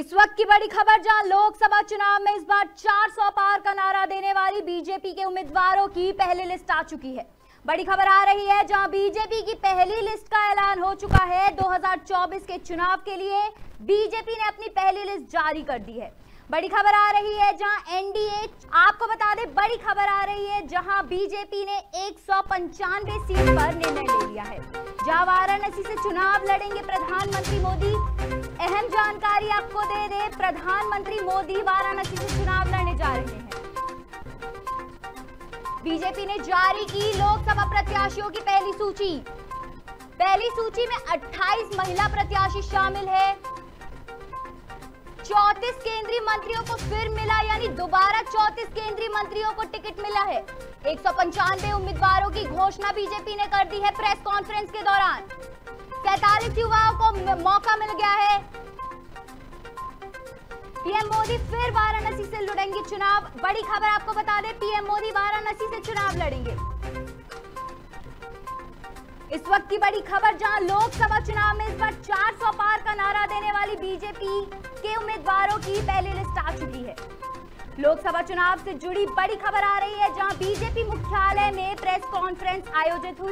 इस वक्त की बड़ी खबर जहाँ लोकसभा चुनाव में इस बार 400 पार का नारा देने वाली बीजेपी के उम्मीदवारों की पहली लिस्ट आ चुकी है। बड़ी खबर आ रही है जहाँ बीजेपी की पहली लिस्ट का ऐलान हो चुका है। 2024 के चुनाव के लिए बीजेपी ने अपनी पहली लिस्ट जारी कर दी है। बड़ी खबर आ रही है जहाँ एनडीए, आपको बता दें, बड़ी खबर आ रही है जहाँ बीजेपी ने एक सौ पंचानवे सीट पर निर्णय ले लिया है। जहाँ वाराणसी से चुनाव लड़ेंगे प्रधानमंत्री मोदी आपको दे दे प्रधानमंत्री मोदी वाराणसी से चुनाव लड़ने जा रहे हैं। बीजेपी ने जारी की लोकसभा प्रत्याशियों की पहली सूची। पहली सूची में 28 महिला प्रत्याशी शामिल है। चौतीस केंद्रीय मंत्रियों को फिर मिला, यानी दोबारा चौतीस केंद्रीय मंत्रियों को टिकट मिला है। एक सौ पंचानवे उम्मीदवारों की घोषणा बीजेपी ने कर दी है प्रेस कॉन्फ्रेंस के दौरान। सैतालीस युवाओं को मौका मिल गया है। पीएम मोदी फिर वाराणसी से लड़ेंगे चुनाव। बड़ी खबर आपको बता दें, पीएम मोदी वाराणसी से चुनाव लड़ेंगे। इस वक्त की बड़ी खबर, जहाँ लोकसभा चुनाव में इस बार 400 पार का नारा देने वाली बीजेपी के उम्मीदवारों की पहली लिस्ट आ चुकी है। लोकसभा चुनाव से जुड़ी बड़ी खबर आ रही है, जहाँ बीजेपी मुख्यालय में प्रेस कॉन्फ्रेंस आयोजित हुई।